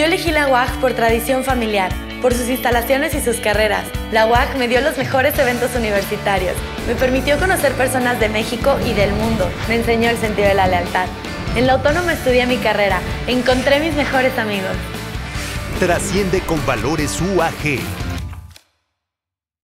Yo elegí la UAG por tradición familiar, por sus instalaciones y sus carreras. La UAG me dio los mejores eventos universitarios, me permitió conocer personas de México y del mundo, me enseñó el sentido de la lealtad. En la Autónoma estudié mi carrera, encontré mis mejores amigos. Trasciende con valores UAG.